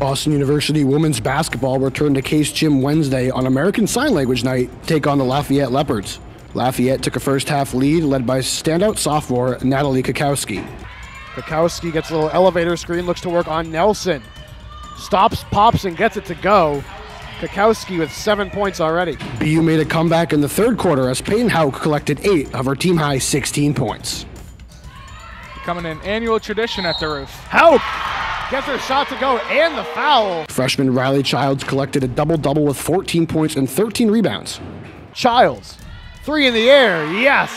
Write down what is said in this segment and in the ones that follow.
Boston University women's basketball returned to Case Gym Wednesday on American Sign Language Night to take on the Lafayette Leopards. Lafayette took a first half lead led by standout sophomore Natalie Kucowski. Kucowski gets a little elevator screen, looks to work on Nelson. Stops, pops, and gets it to go. Kucowski with seven points already. BU made a comeback in the third quarter as Peyton Hauk collected eight of her team high 16 points. Becoming an annual tradition at the roof. Hauk gets her shot to go and the foul. Freshman Riley Childs collected a double double with 14 points and 13 rebounds. Childs, three in the air, yes.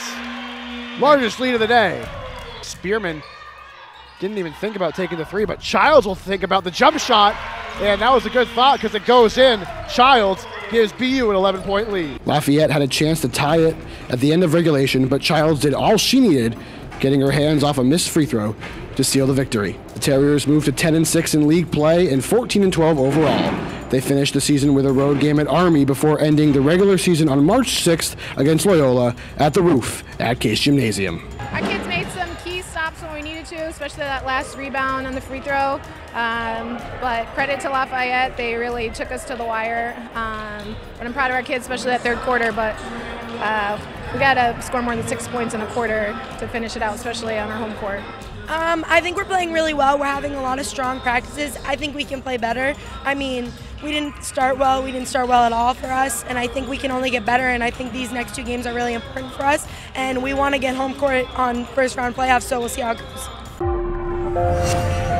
Largest lead of the day. Spearman didn't even think about taking the three, but Childs will think about the jump shot. And that was a good thought because it goes in. Childs gives BU an 11 point lead. Lafayette had a chance to tie it at the end of regulation, but Childs did all she needed, getting her hands off a missed free throw to seal the victory. The Terriers moved to 10 and 6 in league play and 14 and 12 overall. They finished the season with a road game at Army before ending the regular season on March 6th against Loyola at the roof at Case Gymnasium. Our kids made some key stops when we needed to, especially that last rebound on the free throw. Um, but credit to Lafayette, they really took us to the wire. Um, but I'm proud of our kids, especially that third quarter. But uh, we got to score more than six points in a quarter to finish it out, especially on our home court. Um, I think we're playing really well. We're having a lot of strong practices. I think we can play better. I mean, we didn't start well. We didn't start well at all for us, and I think we can only get better. And I think these next two games are really important for us. And we want to get home court on first round playoffs, so we'll see how it goes.